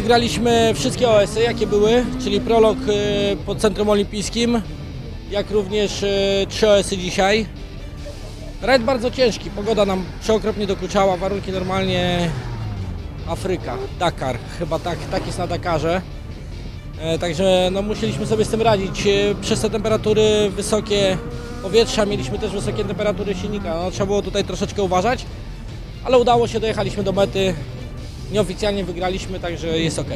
Wygraliśmy wszystkie OS-y, jakie były, czyli prolog e, pod Centrum Olimpijskim, jak również e, trzy OS-y dzisiaj. Rajd bardzo ciężki, pogoda nam przeokropnie dokuczała, warunki normalnie Afryka, Dakar, chyba tak, tak jest na Dakarze. E, Także no, musieliśmy sobie z tym radzić. E, Przez te temperatury wysokie powietrza mieliśmy też wysokie temperatury silnika. No, trzeba było tutaj troszeczkę uważać, ale udało się, dojechaliśmy do mety. Nieoficjalnie wygraliśmy, także jest ok.